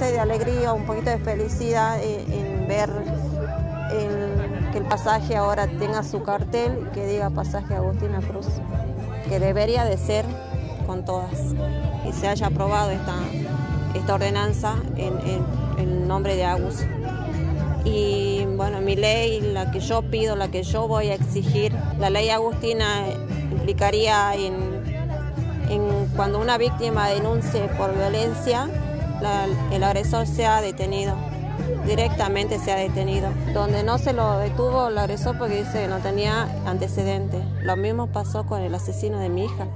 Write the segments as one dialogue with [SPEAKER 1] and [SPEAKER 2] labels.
[SPEAKER 1] sé, de alegría, un poquito de felicidad en, ver que el pasaje ahora tenga su cartel que diga pasaje Agustina Cruz, que debería de ser con todas y se haya aprobado esta, esta ordenanza en, el nombre de Agus. Y bueno, mi ley, la que yo pido, la que yo voy a exigir, la ley Agustina implicaría en, en cuando una víctima denuncie por violencia, el agresor sea detenido, directamente sea detenido. Donde no se lo detuvo el agresor porque dice que no tenía antecedentes. Lo mismo pasó con el asesino de mi hija.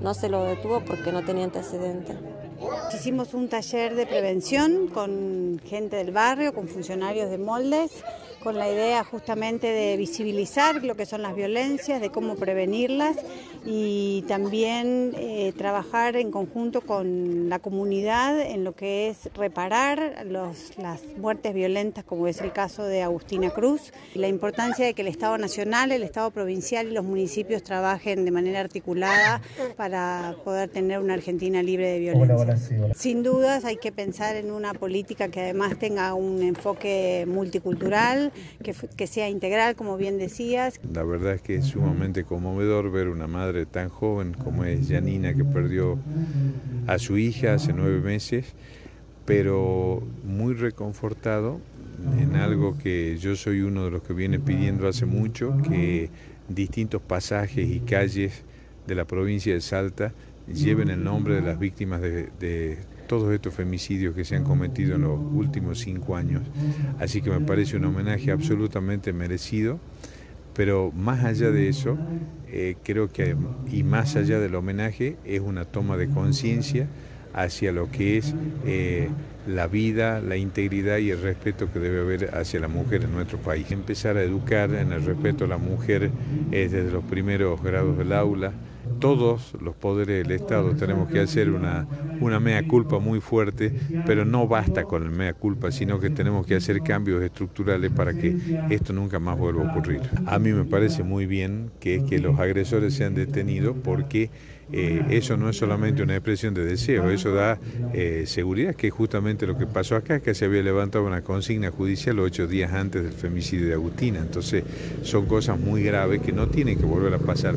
[SPEAKER 1] No se lo detuvo porque no tenía antecedentes.
[SPEAKER 2] Hicimos un taller de prevención con gente del barrio, con funcionarios de moldes, con la idea justamente de visibilizar lo que son las violencias, de cómo prevenirlas y también eh, trabajar en conjunto con la comunidad en lo que es reparar las muertes violentas, como es el caso de Agustina Cruz, la importancia de que el Estado Nacional, el Estado Provincial y los municipios trabajen de manera articulada para poder tener una Argentina libre de violencia. Sin dudas hay que pensar en una política que además tenga un enfoque multicultural, que, que sea integral, como bien decías.
[SPEAKER 3] La verdad es que es sumamente conmovedor ver una madre tan joven como es Janina, que perdió a su hija hace nueve meses, pero muy reconfortado en algo que yo soy uno de los que viene pidiendo hace mucho, que distintos pasajes y calles de la provincia de Salta lleven el nombre de las víctimas de, todos estos femicidios que se han cometido en los últimos cinco años. Así que me parece un homenaje absolutamente merecido, pero más allá de eso, eh, creo que, y más allá del homenaje, es una toma de conciencia hacia lo que es eh, la vida, la integridad y el respeto que debe haber hacia la mujer en nuestro país. Empezar a educar en el respeto a la mujer es desde los primeros grados del aula, todos los poderes del Estado tenemos que hacer una, una mea culpa muy fuerte, pero no basta con el mea culpa, sino que tenemos que hacer cambios estructurales para que esto nunca más vuelva a ocurrir. A mí me parece muy bien que, los agresores sean detenidos porque eh, eso no es solamente una expresión de deseo, eso da eh, seguridad, que es lo que pasó acá, que se había levantado una consigna judicial ocho días antes del femicidio de Agustina. Entonces son cosas muy graves que no tienen que volver a pasar.